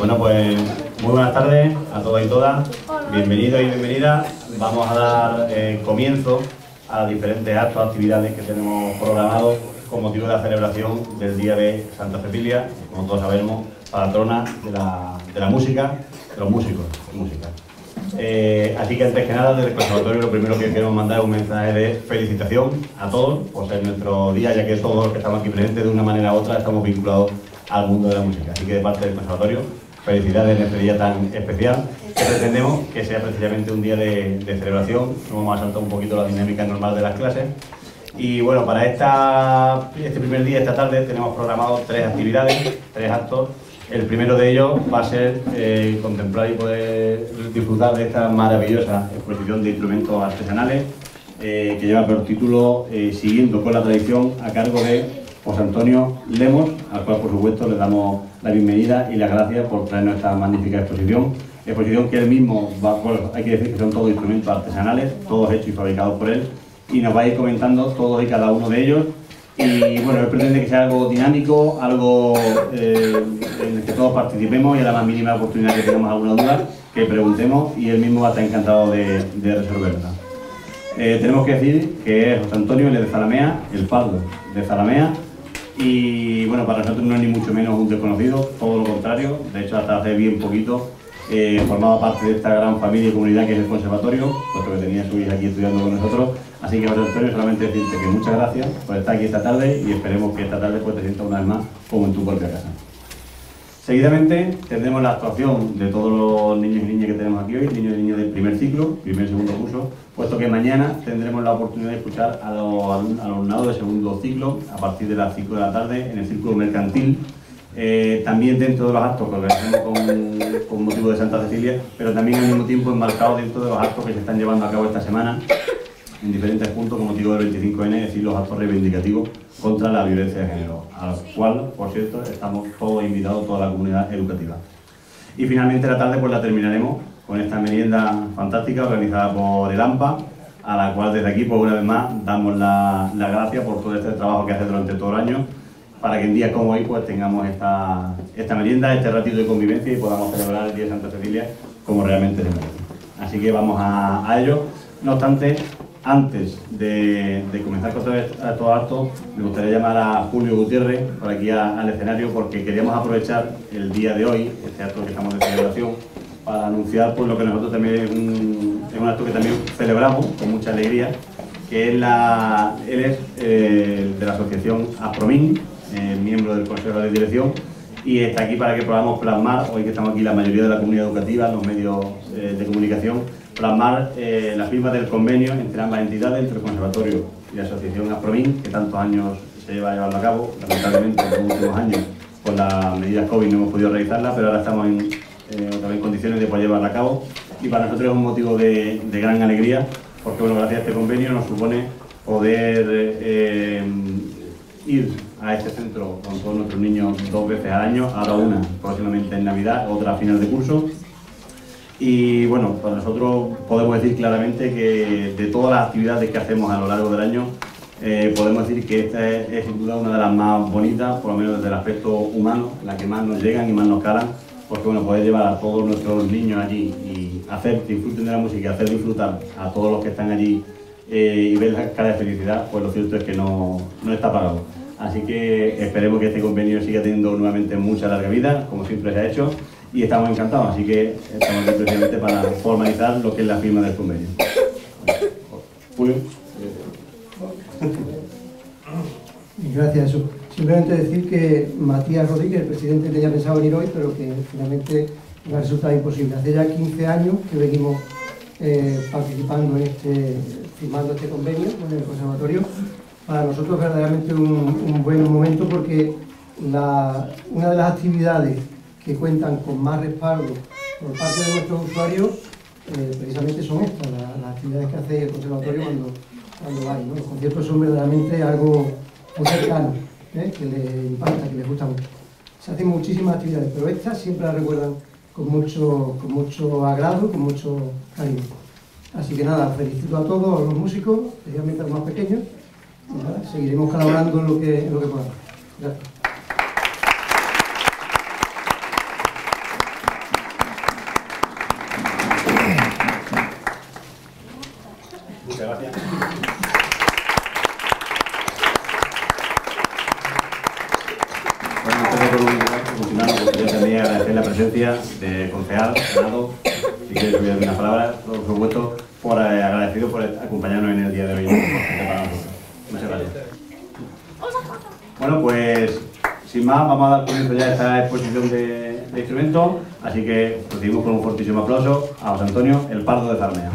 Bueno, pues muy buenas tardes a todos y todas. Bienvenidos y bienvenidas. Vamos a dar eh, comienzo a diferentes actos, actividades que tenemos programados con motivo de la celebración del Día de Santa Cecilia, como todos sabemos, patrona de la, de la música, de los músicos, música. Eh, así que antes que nada, desde el conservatorio lo primero que queremos mandar es un mensaje de felicitación a todos por ser nuestro día, ya que todos los que estamos aquí presentes de una manera u otra estamos vinculados al mundo de la música. Así que de parte del conservatorio, felicidades en este día tan especial, que pretendemos que sea precisamente un día de, celebración. Vamos a saltar un poquito la dinámica normal de las clases. Y bueno, para este primer día, esta tarde, tenemos programados tres actividades, tres actos el primero de ellos va a ser eh, contemplar y poder disfrutar de esta maravillosa exposición de instrumentos artesanales eh, que lleva por título eh, Siguiendo con la tradición a cargo de José Antonio Lemos, al cual por supuesto le damos la bienvenida y las gracias por traernos esta magnífica exposición. Exposición que él mismo, va, bueno, hay que decir que son todos instrumentos artesanales, todos hechos y fabricados por él, y nos va a ir comentando todos y cada uno de ellos y bueno, él pretende que sea algo dinámico, algo eh, en el que todos participemos y a la más mínima oportunidad que tengamos alguna duda, que preguntemos y él mismo va a estar encantado de, resolverla. Eh, tenemos que decir que es José Antonio, de Zalamea, el Pardo de Zalamea, y bueno, para nosotros no es ni mucho menos un desconocido, todo lo contrario, de hecho hasta hace bien poquito eh, formaba parte de esta gran familia y comunidad que es el conservatorio, puesto que tenía su hija aquí estudiando con nosotros Así que, José Antonio, solamente decirte que muchas gracias por estar aquí esta tarde y esperemos que esta tarde pues, te sientas una vez más como en tu propia casa. Seguidamente tendremos la actuación de todos los niños y niñas que tenemos aquí hoy, niños y niñas del primer ciclo, primer y segundo curso, puesto que mañana tendremos la oportunidad de escuchar a los alumnados de segundo ciclo a partir de las 5 de la tarde en el círculo mercantil. Eh, también dentro de los actos que organizamos con, motivo de Santa Cecilia, pero también al mismo tiempo enmarcados dentro de los actos que se están llevando a cabo esta semana en diferentes puntos con motivo del 25N, es decir, los actos reivindicativos contra la violencia de género, al cual, por cierto, estamos todos invitados, toda la comunidad educativa. Y finalmente la tarde pues la terminaremos con esta merienda fantástica organizada por el AMPA, a la cual desde aquí, pues una vez más, damos las la gracias por todo este trabajo que hace durante todo el año, para que en días como hoy pues tengamos esta, esta merienda, este ratito de convivencia y podamos celebrar el Día de Santa Cecilia como realmente se merece. Así que vamos a, a ello. No obstante, antes de, comenzar con todo acto, me gustaría llamar a Julio Gutiérrez por aquí al escenario porque queríamos aprovechar el día de hoy, este acto que estamos de celebración, para anunciar pues, lo que nosotros también es un, acto que también celebramos con mucha alegría, que es la, él es eh, de la asociación APROMIN, eh, miembro del Consejo de Dirección, y está aquí para que podamos plasmar, hoy que estamos aquí la mayoría de la comunidad educativa, los medios eh, de comunicación, plasmar eh, la firma del convenio entre ambas entidades, entre el Conservatorio y la Asociación APROMIN, que tantos años se lleva llevando a cabo, lamentablemente en los últimos años con las medidas COVID no hemos podido realizarla, pero ahora estamos en, eh, en condiciones de poder llevarla a cabo. Y para nosotros es un motivo de, gran alegría porque bueno, gracias a este convenio nos supone poder eh, ir a este centro con todos nuestros niños dos veces al año, ahora una próximamente en Navidad, otra a final de curso y bueno, para nosotros podemos decir claramente que de todas las actividades que hacemos a lo largo del año, eh, podemos decir que esta es, sin duda una de las más bonitas, por lo menos desde el aspecto humano, la que más nos llegan y más nos calan, porque bueno, poder llevar a todos nuestros niños allí y hacer que disfruten de la música y hacer disfrutar a todos los que están allí eh, y ver la cara de felicidad, pues lo cierto es que no, no está pagado. Así que esperemos que este convenio siga teniendo nuevamente mucha larga vida, como siempre se ha hecho y estamos encantados, así que estamos aquí precisamente para formalizar lo que es la firma del convenio. Julio. Gracias. Simplemente decir que Matías Rodríguez, el presidente, tenía pensado venir hoy, pero que finalmente va a resultar imposible. Hace ya 15 años que venimos eh, participando en este, firmando este convenio con el conservatorio. Para nosotros verdaderamente un, un buen momento porque una de las actividades que cuentan con más respaldo por parte de nuestros usuarios, eh, precisamente son estas, las, actividades que hace el conservatorio cuando, cuando hay. Los conciertos son verdaderamente algo muy cercano, ¿eh? que les impacta, que les gusta mucho. Se hacen muchísimas actividades, pero estas siempre las recuerdan con mucho, con mucho agrado, con mucho cariño. Así que nada, felicito a todos los músicos, especialmente a los más pequeños, seguiremos colaborando en lo que, en lo que podamos. Gracias. Presencia de concejal, Renato, si quieres subir algunas palabras, por supuesto, por eh, agradecido por acompañarnos en el día de hoy. Muchas gracias. Bueno, pues sin más, vamos a dar comienzo ya a esta exposición de, de instrumentos, así que recibimos con un fortísimo aplauso a José Antonio, el Pardo de Zarmea.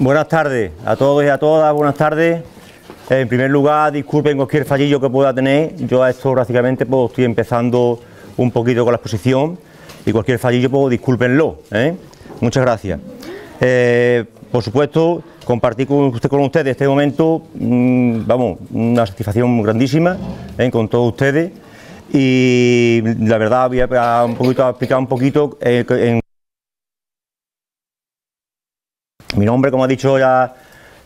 Buenas tardes a todos y a todas, buenas tardes. En primer lugar, disculpen cualquier fallillo que pueda tener. Yo a esto prácticamente pues, estoy empezando un poquito con la exposición y cualquier fallillo, pues discúlpenlo. ¿eh? Muchas gracias. Eh, por supuesto, compartir con, usted, con ustedes este momento, mmm, vamos, una satisfacción grandísima ¿eh? con todos ustedes. Y la verdad voy a, un poquito, a explicar un poquito eh, en Mi nombre, como ha dicho ya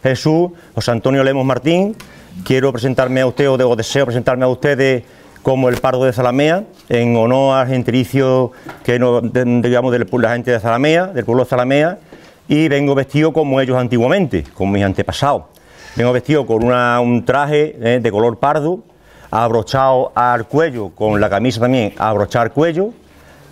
Jesús, José Antonio Lemos Martín. Quiero presentarme a usted, o deseo presentarme a ustedes como el Pardo de Zalamea, en honor al gentilicio que nos, digamos, de la gente de Zalamea, del pueblo de Zalamea, y vengo vestido como ellos antiguamente, como mis antepasados. Vengo vestido con un traje eh, de color pardo, abrochado al cuello, con la camisa también abrochada al cuello,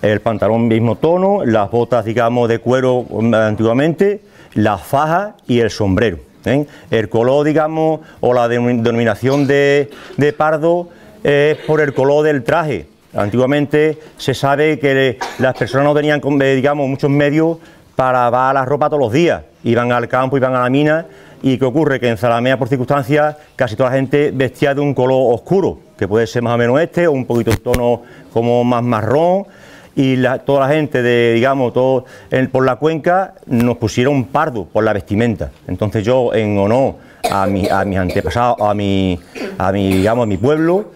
el pantalón mismo tono, las botas, digamos, de cuero antiguamente, la faja y el sombrero. ¿eh? El color, digamos, o la denominación de, pardo es por el color del traje. Antiguamente se sabe que las personas no tenían, digamos, muchos medios para lavar la ropa todos los días. Iban al campo, iban a la mina. ¿Y qué ocurre? Que en Zalamea, por circunstancias, casi toda la gente vestía de un color oscuro, que puede ser más o menos este, o un poquito de tono como más marrón, y toda la gente de, digamos, todo por la cuenca nos pusieron pardo por la vestimenta. Entonces yo, en honor a, mi, a mis antepasados, a mi, a mi, digamos, a mi pueblo,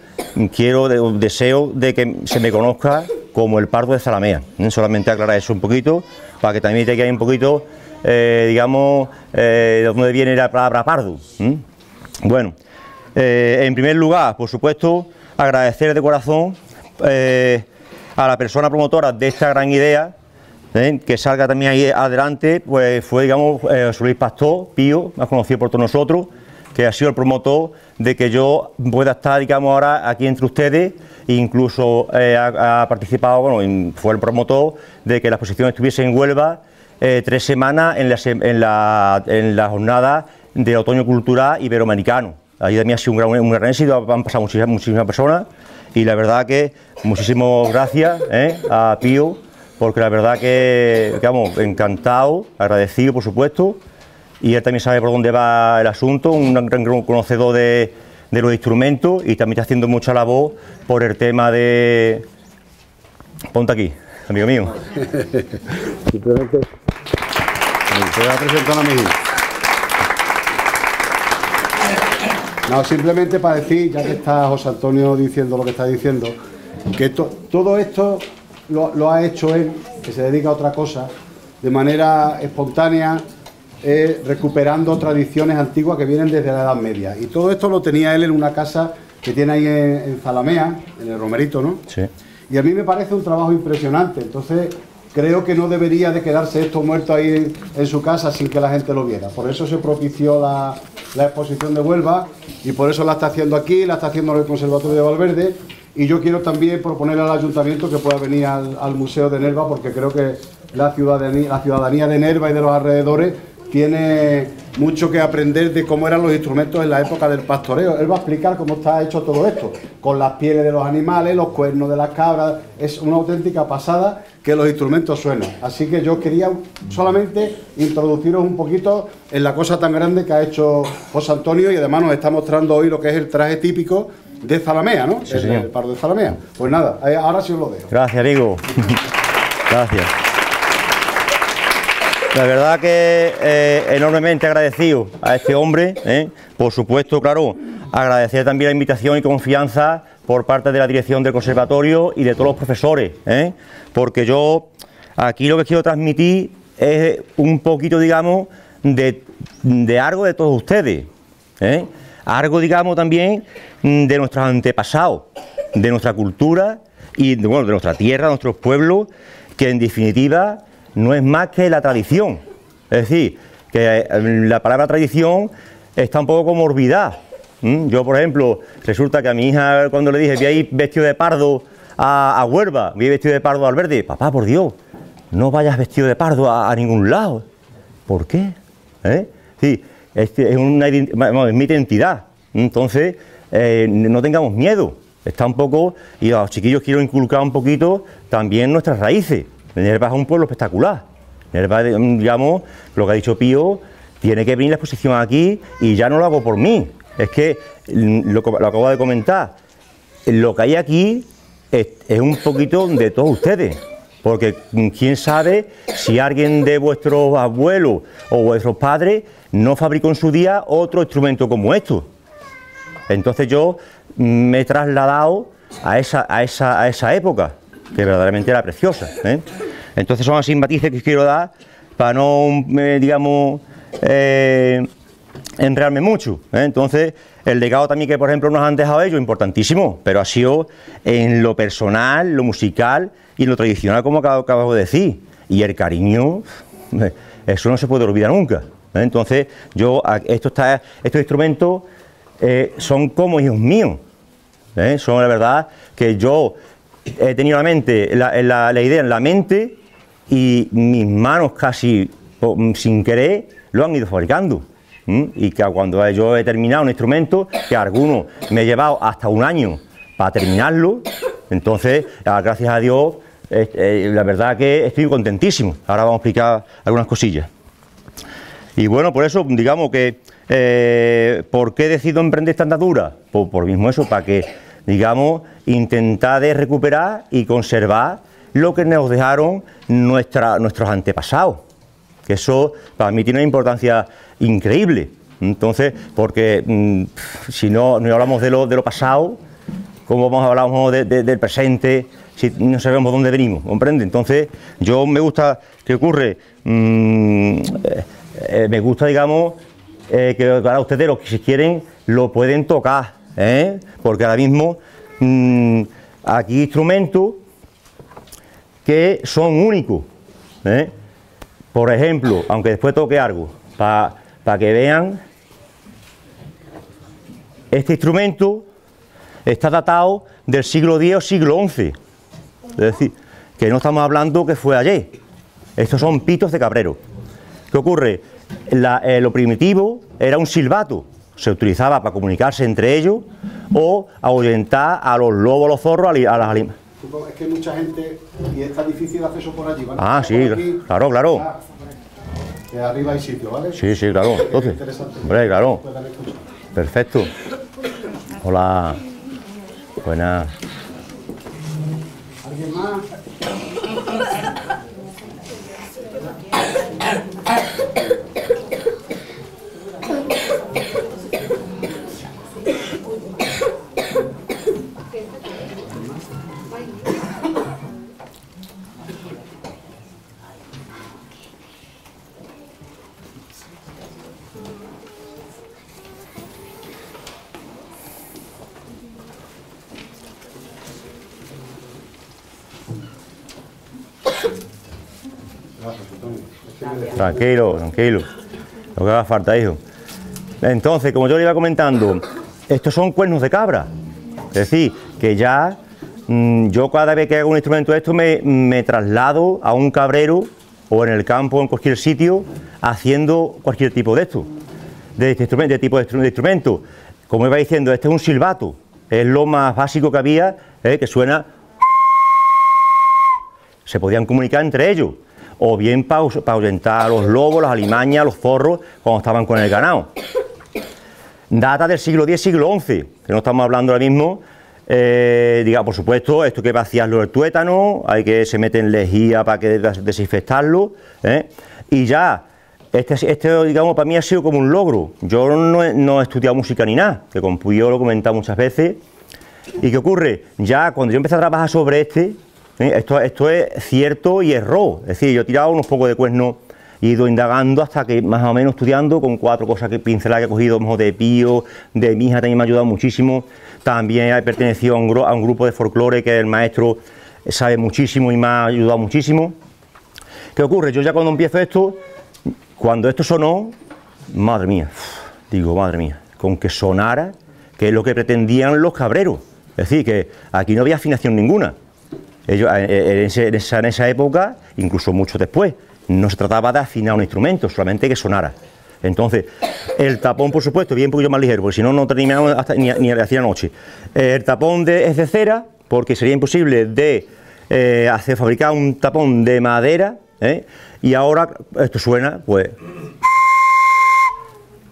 quiero, de, deseo de que se me conozca como el pardo de Zalamea. ¿eh? Solamente aclarar eso un poquito, para que también te quede un poquito, eh, digamos, eh, de dónde viene la palabra pardo. Bueno, en primer lugar, por supuesto, agradecer de corazón a la persona promotora de esta gran idea, ¿eh? que salga también ahí adelante, pues fue, digamos, eh, Luis Pastor, Pío, más conocido por todos nosotros, que ha sido el promotor de que yo pueda estar, digamos, ahora aquí entre ustedes, incluso eh, ha, participado, bueno, fue el promotor de que la exposición estuviese en Huelva eh, tres semanas en la, jornada de otoño cultural iberoamericano. Ahí también ha sido un gran, un gran éxito, han pasado muchísimas personas y la verdad que muchísimas gracias ¿eh? a Pío, porque la verdad que, que, vamos, encantado, agradecido por supuesto, y él también sabe por dónde va el asunto, un gran conocedor de, los instrumentos y también está haciendo mucha labor por el tema de... Ponte aquí, amigo mío. Simplemente... Te voy a presentar a mí. No, simplemente para decir, ya que está José Antonio diciendo lo que está diciendo, que to, todo esto lo, lo, ha hecho él, que se dedica a otra cosa, de manera espontánea, eh, recuperando tradiciones antiguas que vienen desde la Edad Media. Y todo esto lo tenía él en una casa que tiene ahí en, en Zalamea, en el Romerito, ¿no? Sí. Y a mí me parece un trabajo impresionante. Entonces, creo que no debería de quedarse esto muerto ahí en, en, su casa sin que la gente lo viera. Por eso se propició la, la, exposición de Huelva y por eso la está haciendo aquí, la está haciendo en el Conservatorio de Valverde y yo quiero también proponer al ayuntamiento que pueda venir al, al Museo de Nerva porque creo que la ciudadanía, la ciudadanía de Nerva y de los alrededores tiene mucho que aprender de cómo eran los instrumentos en la época del pastoreo. Él va a explicar cómo está hecho todo esto, con las pieles de los animales, los cuernos de las cabras. Es una auténtica pasada que los instrumentos suenan. Así que yo quería solamente introduciros un poquito en la cosa tan grande que ha hecho José Antonio y además nos está mostrando hoy lo que es el traje típico de Zalamea, ¿no? Sí, el, el pardo de Zalamea. Pues nada, ahora sí os lo dejo. Gracias, amigo. Gracias. La verdad que eh, enormemente agradecido a este hombre, ¿eh? por supuesto, claro, agradecer también la invitación y confianza por parte de la dirección del conservatorio y de todos los profesores, ¿eh? porque yo aquí lo que quiero transmitir es un poquito, digamos, de, algo de todos ustedes, algo, digamos, también de nuestros antepasados, de nuestra cultura y bueno, de nuestra tierra, de nuestros pueblos, que en definitiva no es más que la tradición. Es decir, que la palabra tradición está un poco como olvidada. Yo, por ejemplo, resulta que a mi hija cuando le dije, voy a ir vestido de pardo a, a Huelva, voy a ir vestido de pardo al verde, papá, por Dios, no vayas vestido de pardo a, ningún lado. ¿Por qué? ¿Eh? Sí, es, una, mi identidad. Entonces, eh, no tengamos miedo. Está un poco, y a los chiquillos quiero inculcar un poquito también nuestras raíces. Nerva es un pueblo espectacular. Nerva, digamos, lo que ha dicho Pío, tiene que venir la exposición aquí y ya no lo hago por mí. Es que mm, lo, lo acabo de comentar. Lo que hay aquí es, es un poquito de todos ustedes. Porque mm, quién sabe si alguien de vuestros abuelos o vuestros padres no fabricó en su día otro instrumento como esto. Entonces yo me he trasladado a esa, a esa, a esa época, que verdaderamente era preciosa. ¿eh? Entonces son así matices que quiero dar para no, digamos, eh, enrearme mucho. ¿eh? Entonces, el legado también que, por ejemplo, nos han dejado ellos, importantísimo, pero ha sido en lo personal, lo musical y lo tradicional, como acabo de decir. Y el cariño, eso no se puede olvidar nunca. Entonces, yo, esto estos instrumentos eh, son como hijos míos. ¿eh? Son la verdad que yo he tenido la mente, la, idea en la mente y mis manos casi sin querer lo han ido fabricando. Y que cuando yo he terminado un instrumento, que algunos me he llevado hasta un año para terminarlo, entonces, ah, gracias a Dios, eh, la verdad que estoy contentísimo. Ahora vamos a explicar algunas cosillas. Y bueno, por eso, digamos que eh, ¿Por qué decido emprender esta andadura? Pues por mismo eso, para que, digamos, intentar recuperar y conservar lo que nos dejaron nuestros antepasados. Que eso para mí tiene una importancia increíble. Entonces, porque mm, si no, no hablamos de lo, de lo pasado, ¿cómo vamos a hablar del presente si no sabemos dónde venimos? ¿Comprende? Entonces, yo me gusta, ¿qué ocurre? Mm, eh, eh, me gusta, digamos, eh, que para ustedes los que si quieren lo pueden tocar, ¿eh? porque ahora mismo mm, aquí instrumentos que son únicos. ¿eh? Por ejemplo, aunque después toque algo, para que vean, este instrumento está datado del siglo X o siglo XI. Es decir, que no estamos hablando que fue ayer. Estos son pitos de cabrero. ¿Qué ocurre? Eh, lo primitivo era un silbato, se utilizaba para comunicarse entre ellos o ahuyentar a los lobos, a los zorros, a, las alimañas. Es que hay mucha gente y está difícil acceso por allí, ¿vale? Ah, sí, claro, claro. que arriba hay sitio, ¿vale? Sí, sí, claro. Entonces, hombre, claro. Perfecto. Hola. Buenas. ¿Alguien más? Tranquilo, tranquilo. Lo que haga falta, hijo. Entonces, como yo le iba comentando, estos son cuernos de cabra. Es decir, que ya mm, yo cada vez que hago un instrumento de esto me, traslado a un cabrero o en el campo, en cualquier sitio, haciendo cualquier tipo de esto, de este instrumento, de tipo de instrumento. Como iba diciendo, este es un silbato, es lo más básico que había, eh, que suena. Se podían comunicar entre ellos o bien para ahuyentar a los lobos, las alimañas, los zorros, cuando estaban con el ganado. Data del siglo X, siglo XI, que no estamos hablando ahora mismo, eh, por supuesto, esto que vaciarlo del tuétano, hay que se mete en lejía para que desinfectarlo, ¿eh? y ya, este, este, digamos, para mí ha sido como un logro. Yo no, no he estudiado música ni nada, que con Puyo lo he comentado muchas veces, y ¿qué ocurre? Ya cuando yo empecé a trabajar sobre este, esto, esto es cierto y error. Es decir, yo he tirado unos pocos de cuernos y he ido indagando hasta que más o menos estudiando con cuatro cosas que pinceladas que he cogido, mejor de Pío, de mi hija también me ha ayudado muchísimo. También he pertenecido a un, a un grupo de folclore que el maestro sabe muchísimo y me ha ayudado muchísimo. ¿Qué ocurre? Yo ya cuando empiezo esto, cuando esto sonó, madre mía, Digo, madre mía, con que sonara, que es lo que pretendían los cabreros. Es decir, que aquí no había afinación ninguna. Ellos, eh, eh, en, esa, en esa época, incluso mucho después, no se trataba de afinar un instrumento, solamente que sonara. Entonces, el tapón, por supuesto, bien un poquito más ligero, porque si no, no terminamos hasta ni, ni hacia la noche. El tapón de- es de cera, porque sería imposible de eh, hacer fabricar un tapón de madera, y ahora esto suena, pues,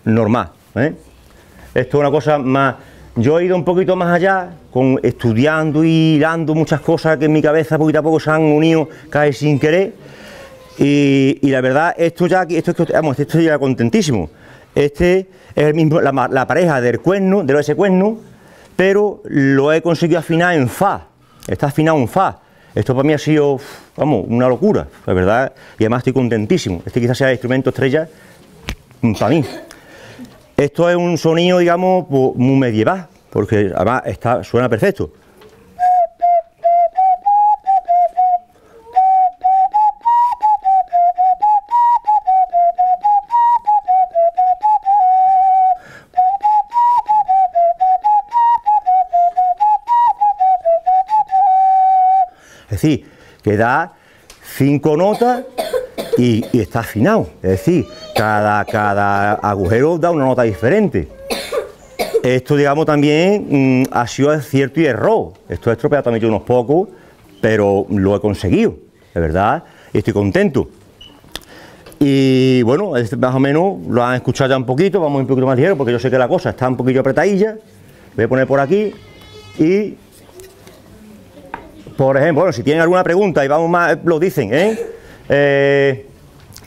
normal. Esto es una cosa más. Yo he ido un poquito más allá, con, estudiando y hilando muchas cosas que en mi cabeza poquito a poco se han unido casi sin querer. Y, la verdad, esto ya, esto, vamos, esto ya contentísimo. Este es el mismo, la pareja del cuerno, de ese cuerno, pero lo he conseguido afinar en Fa. Está afinado en Fa. Esto para mí ha sido, vamos, una locura, la verdad. Y además estoy contentísimo. Este quizás sea el instrumento estrella mm, para mí. Esto es un sonido, digamos, muy medieval, porque además está, suena perfecto. Es decir, que da cinco notas y, está afinado. Es decir, cada, cada agujero da una nota diferente. Esto, digamos, también mm, ha sido cierto y error. Esto he estropeado también unos pocos, pero lo he conseguido, de verdad, y estoy contento. Y bueno, más o menos lo han escuchado ya un poquito, vamos un poquito más ligero, porque yo sé que la cosa está un poquillo apretadilla. Voy a poner por aquí y por ejemplo, bueno, si tienen alguna pregunta y vamos más, lo dicen, ¿eh? Eh,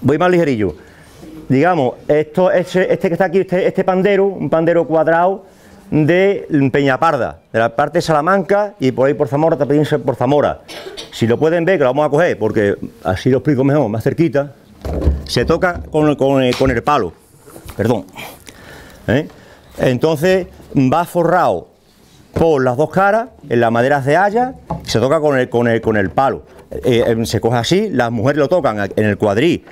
voy más ligerillo. Digamos, esto, este, este que está aquí, este, este pandero, un pandero cuadrado de Peñaparda, de la parte de Salamanca y por ahí por Zamora, también por Zamora. Si lo pueden ver, que lo vamos a coger, porque así lo explico mejor, más cerquita. Se toca con, con el- con el palo, perdón. ¿Eh? Entonces va forrado por las dos caras, en las maderas de haya, se toca con el, con el, con el palo. Eh, eh, se coge así, las mujeres lo tocan en el cuadril,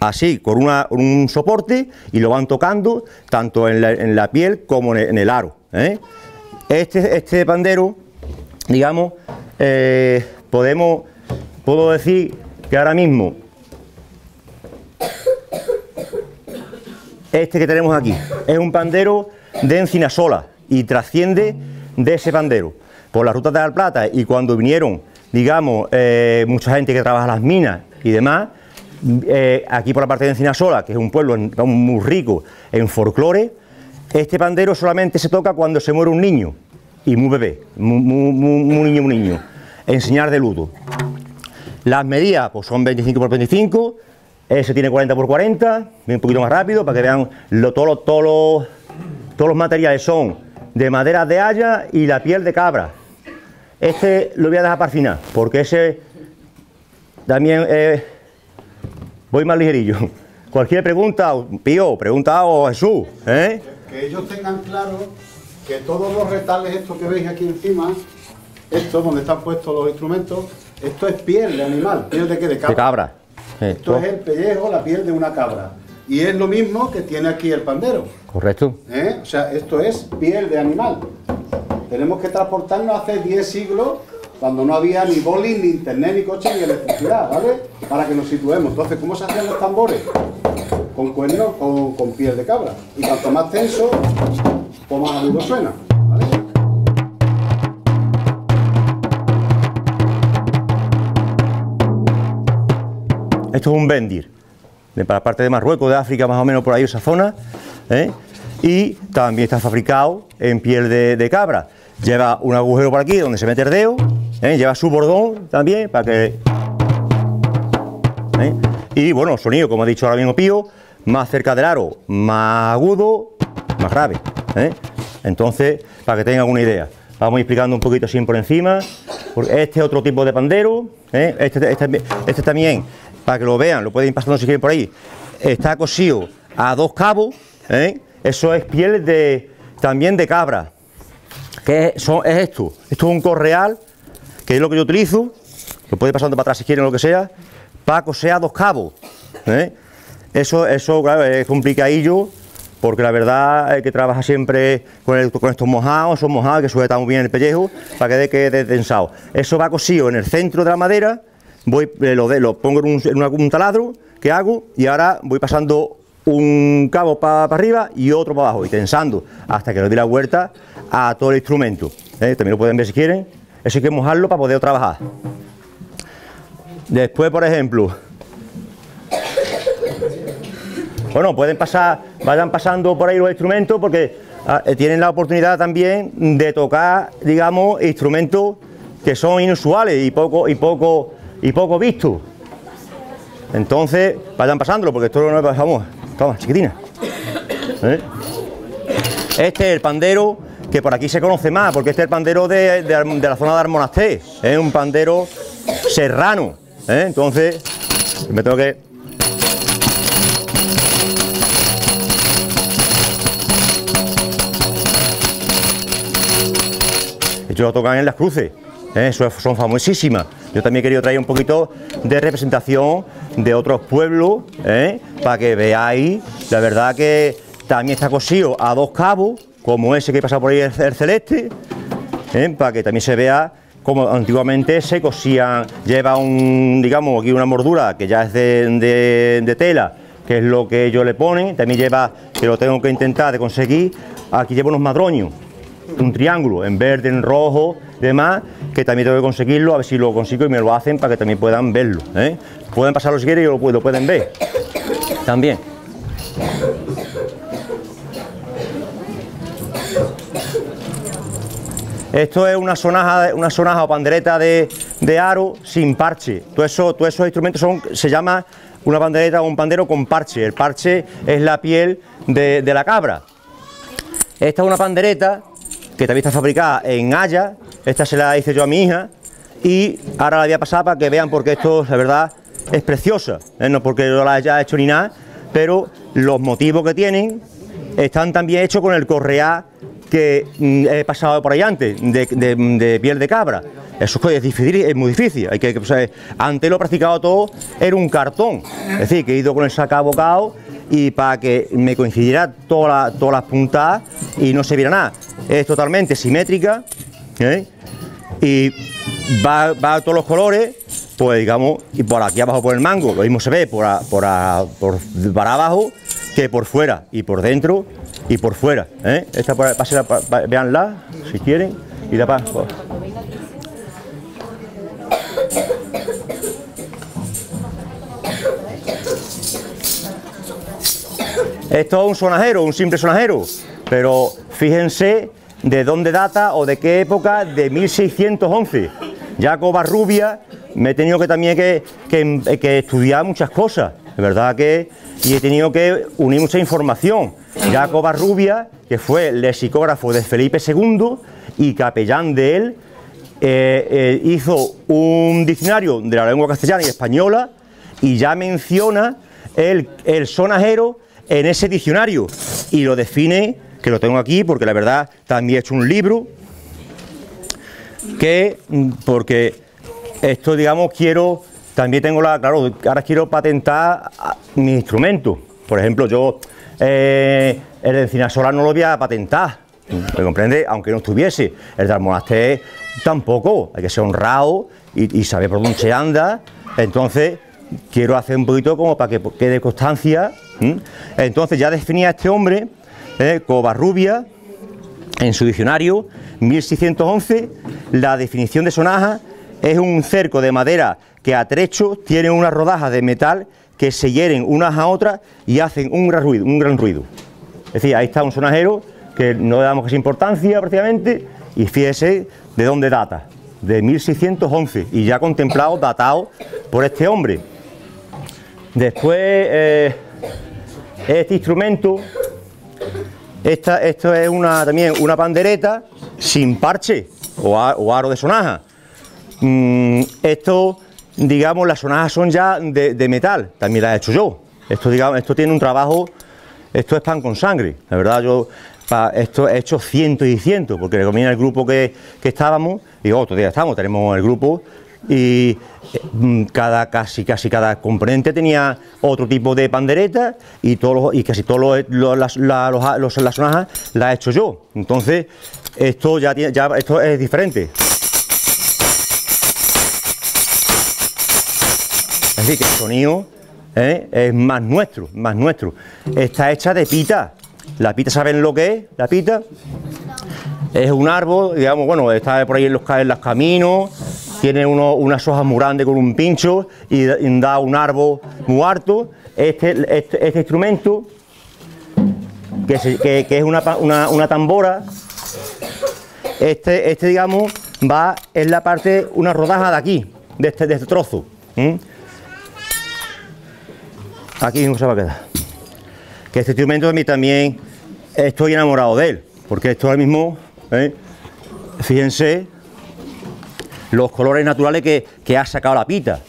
así, con un soporte, y lo van tocando tanto en la, piel como en el, en el aro. ¿eh? Este, este pandero, digamos, eh, podemos, puedo decir que ahora mismo este que tenemos aquí es un pandero de encina sola y trasciende de ese pandero por las rutas de la plata y cuando vinieron digamos eh, mucha gente que trabaja en las minas y demás eh, aquí por la parte de encina sola que es un pueblo muy rico en folclore este pandero solamente se toca cuando se muere un niño y muy bebé muy, muy- muy- niño muy niño en señal de luto las medidas pues, son 25 por 25, ese tiene 40 por 40, un poquito más rápido para que vean lo, todo todo todos los materiales son de madera de haya y la piel de cabra. Este lo voy a dejar para el final, porque ese también eh, voy más ligerillo. Cualquier pregunta, Pío, pregunta o Jesús, ¿eh? Que ellos tengan claro que todos los retales estos que veis aquí encima, estos donde están puestos los instrumentos, esto es piel de animal, piel de qué, de cabra. De cabra. Esto es el pellejo, la piel de una cabra. Y es lo mismo que tiene aquí el pandero. Correcto. ¿eh? O sea, esto es piel de animal. Tenemos que transportarnos hace 10 siglos cuando no había ni boli, ni internet, ni coche, ni electricidad, ¿vale? Para que nos situemos. Entonces, ¿cómo se hacían los tambores? Con cuernos, con, con piel de cabra. Y cuanto más tenso, pues más agudo suena. Esto es un bendir, de la parte de Marruecos, de África, más o menos por ahí, esa zona. ¿eh? Y también está fabricado en piel de cabra. Lleva un agujero por aquí donde se mete el dedo, ¿eh? lleva su bordón también para que. ¿eh? Y bueno, sonido, como ha dicho ahora mismo Pío, más cerca del aro, más agudo, más grave. ¿eh? Entonces, para que tengan una idea. Vamos explicando un poquito así por encima. Este es otro tipo de pandero. ¿eh? Este, este- este también, para que lo vean, lo pueden ir pasando si quieren por ahí. Está cosido a dos cabos. Eso es piel de también de cabra. ¿Qué es, es esto? Esto es un correal, que es lo que yo utilizo. Lo puede pasando para atrás si quieren, lo que sea. Para coser a dos cabos. ¿eh? Eso, eso, claro, es complicadillo porque la verdad hay que trabajar siempre con, estos mojados, son mojados que sujetan muy bien el pellejo para que quede tensado. Eso va cosido en el centro de la madera, voy, eh, lo, lo pongo en un, taladro que hago y ahora voy pasando un cabo para arriba y otro para abajo y tensando hasta que le dé la vuelta a todo el instrumento. ¿eh? También lo pueden ver si quieren. Eso hay que mojarlo para poder trabajar. Después, por ejemplo, bueno, pueden pasar, vayan pasando por ahí los instrumentos porque ah, eh, tienen la oportunidad también de tocar, digamos, instrumentos que son inusuales y poco, y poco, y poco vistos. Entonces, vayan pasándolo porque esto no es, vamos, toma, chiquitina. ¿Eh? Este es el pandero que por aquí se conoce más, porque este es el pandero de, la zona de Armonasté, es un pandero serrano. ¿eh? Entonces, me tengo que lo tocan en las cruces, ¿eh? son famosísimas. Yo también he querido traer un poquito de representación de otros pueblos, ¿eh? para que veáis, la verdad que también está cosido a dos cabos, como ese que pasa por ahí el, celeste, ¿eh? para que también se vea como antiguamente se cosían, lleva un, digamos, aquí una mordura que ya es de, tela, que es lo que ellos le ponen, también lleva, que lo tengo que intentar de conseguir, aquí lleva unos madroños, un triángulo en verde, en rojo, demás, que también tengo que conseguirlo, a ver si lo consigo y me lo hacen para que también puedan verlo. ¿eh? Pueden pasarlo si quieren y lo pueden ver. También. Esto es una sonaja, una sonaja o pandereta de, aro sin parche. Todos eso, todos esos instrumentos son, se llama una pandereta o un pandero con parche. El parche es la piel de, de la cabra. Esta es una pandereta que también está fabricada en Haya, esta se la hice yo a mi hija y ahora la voy a pasar para que vean porque esto, la verdad, es preciosa, ¿eh? no porque yo la haya hecho ni nada, pero los motivos que tienen están también hechos con el correa que mm, he pasado por ahí antes, de, piel de cabra. Eso es, difícil, es muy difícil. Hay que, antes lo he practicado todo, era un cartón. Es decir, que he ido con el saca bocado y para que me coincidiera todas las puntadas y no se viera nada. Es totalmente simétrica ¿eh? y va, a todos los colores, pues digamos, y por aquí abajo por el mango, lo mismo se ve por, por, por para abajo que por fuera y por dentro y por fuera. ¿eh? Esta veanla si quieren y la para. Esto es un sonajero, un simple sonajero, pero fíjense de dónde data o de qué época, de 1611. Ya Rubia me he tenido que también que, estudiar muchas cosas, de verdad que, y he tenido que unir mucha información. Jacob Rubia, que fue lexicógrafo de Felipe II y capellán de él, eh, eh, hizo un diccionario de la lengua castellana y española y ya menciona el, el sonajero en ese diccionario y lo define, que lo tengo aquí porque la verdad también he hecho un libro que, mm, porque esto digamos quiero, también tengo la, claro, ahora quiero patentar mi instrumento. Por ejemplo, yo eh, el encina solar no lo voy a patentar, ¿me comprende? Aunque no estuviese. El de Almonaster tampoco, hay que ser honrado y, saber por dónde se anda. Entonces, quiero hacer un poquito como para que quede constancia. Entonces ya definía este hombre, eh, Covarrubia, en su diccionario, 1611, la definición de sonaja es un cerco de madera que a trecho tiene unas rodajas de metal que se hieren unas a otras y hacen un gran ruido. Un gran ruido. Es decir, ahí está un sonajero que no le damos casi importancia prácticamente y fíjese de dónde data, de 1611 y ya contemplado, datado por este hombre. Después, eh, este instrumento, esta, esto es una, también una pandereta sin parche o, aro de sonaja. Mm, esto, digamos, las sonajas son ya de, metal, también las he hecho yo. Esto, digamos, esto tiene un trabajo, esto es pan con sangre. La verdad, yo esto he hecho cientos y cientos, porque en el grupo que, que estábamos, y todavía estamos, tenemos el grupo, y mm, cada casi casi cada componente tenía otro tipo de pandereta y todos y casi todos los, los, las sonajas las he hecho yo entonces esto ya tiene ya esto es diferente decir que el sonido ¿eh? es más nuestro más nuestro está hecha de pita la pita saben lo que es la pita es un árbol digamos bueno está por ahí en los, caminos tiene unas hojas muy grandes con un pincho y, da un árbol muy alto. Este, este, este instrumento, que, es una, tambora, este, este digamos va en la parte, una rodaja de aquí, de este, de este trozo. Aquí mismo se va a quedar. Que este instrumento a mí también estoy enamorado de él, porque esto ahora mismo, ¿eh? fíjense, los colores naturales que, ha sacado la pita.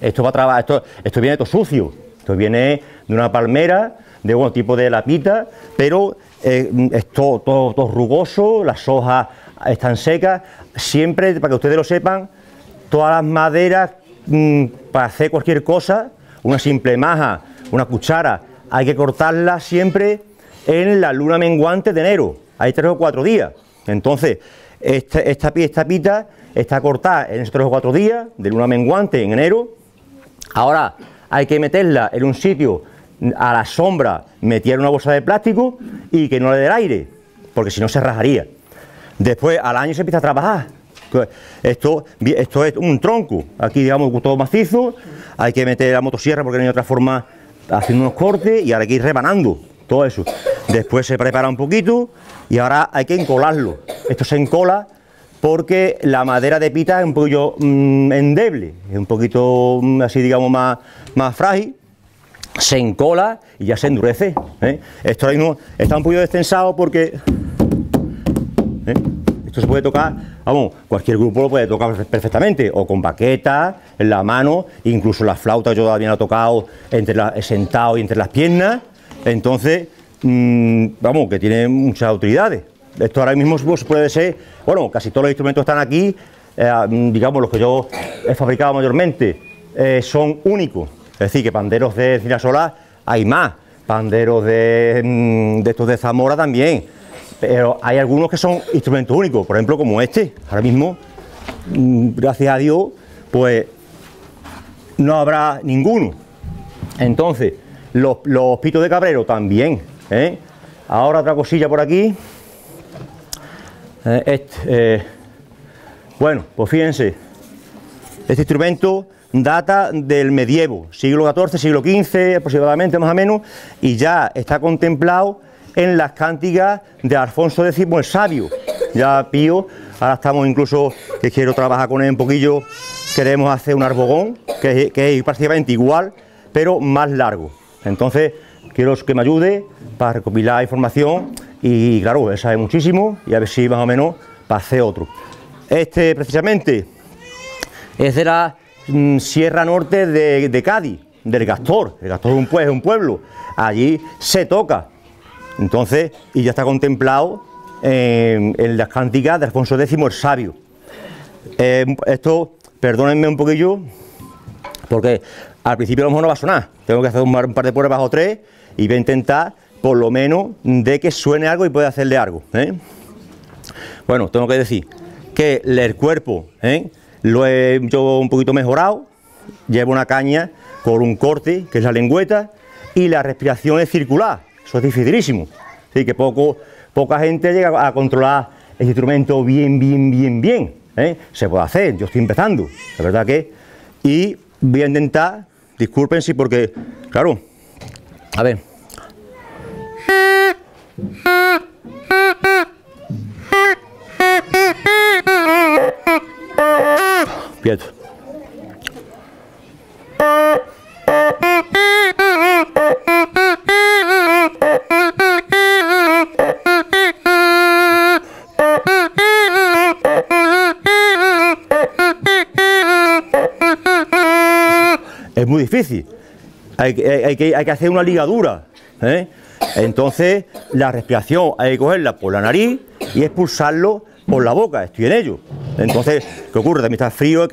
Esto va a trabajar, esto, esto viene todo sucio, esto viene de una palmera, de un tipo de lapita, pero eh, es todo, todo, rugoso, las hojas están secas. Siempre, para que ustedes lo sepan, todas las maderas mm, para hacer cualquier cosa, una simple maja, una cuchara, hay que cortarla siempre en la luna menguante de enero. Hay tres o cuatro días. Entonces, esta, esta, esta pita está cortada en estos tres o cuatro días, de luna menguante en enero. Ahora hay que meterla en un sitio a la sombra, meter una bolsa de plástico y que no le dé aire, porque si no se rajaría. Después al año se empieza a trabajar. Esto, esto es un tronco, aquí digamos todo macizo, hay que meter la motosierra porque no hay otra forma haciendo unos cortes y ahora hay que ir rebanando todo eso. Después se prepara un poquito y ahora hay que encolarlo. Esto se encola porque la madera de pita es un poquito mm, endeble, es un poquito mm, así digamos más, más frágil, se encola y ya se endurece. ¿eh? Esto ahora mismo está un poquito destensado porque. Esto se puede tocar, vamos, cualquier grupo lo puede tocar perfectamente, o con baqueta, en la mano, incluso la flauta yo también he tocado entre la, sentado y entre las piernas, entonces, mm, vamos, que tiene muchas utilidades. Esto ahora mismo puede ser, bueno, casi todos los instrumentos están aquí, eh, digamos los que yo he fabricado mayormente, eh, son únicos. Es decir, que panderos de Cinasola hay más, panderos de, mm, de estos de Zamora también, pero hay algunos que son instrumentos únicos, por ejemplo como este, ahora mismo, mm, gracias a Dios, pues no habrá ninguno. Entonces, los, pitos de cabrero también. ¿eh? Ahora otra cosilla por aquí. Eh, este, eh, bueno, pues fíjense, este instrumento data del medievo, siglo XIV, siglo XV aproximadamente, más o menos, y ya está contemplado en las cánticas de Alfonso X el Sabio. Ya Pío, ahora estamos incluso, que quiero trabajar con él un poquillo, queremos hacer un arbogón, que, es prácticamente igual, pero más largo. Entonces, quiero que me ayude para recopilar información y claro, él sabe muchísimo y a ver si más o menos pase otro. Este precisamente es de la mm, Sierra Norte de, Cádiz, del Gastor. El Gastor es un, un pueblo, allí se toca. Entonces, y ya está contemplado en, las cánticas de Alfonso X el Sabio. Eh, esto, perdónenme un poquillo, porque al principio a lo mejor no va a sonar. Tengo que hacer un par de pruebas o tres y voy a intentar por lo menos de que suene algo y pueda hacerle algo. ¿eh? Bueno, tengo que decir que el cuerpo ¿eh? lo he yo un poquito mejorado, llevo una caña con un corte, que es la lengüeta, y la respiración es circular, eso es dificilísimo. Así que poco, poca gente llega a controlar el instrumento bien, bien, bien, bien. ¿eh? Se puede hacer, yo estoy empezando, la verdad que. Y voy a intentar, disculpen si porque, claro, a ver. Es muy difícil. Hay, que, hacer una ligadura. ¿eh? Entonces, la respiración hay que cogerla por la nariz y expulsarlo por la boca. Estoy en ello. Entonces, ¿qué ocurre? También está frío,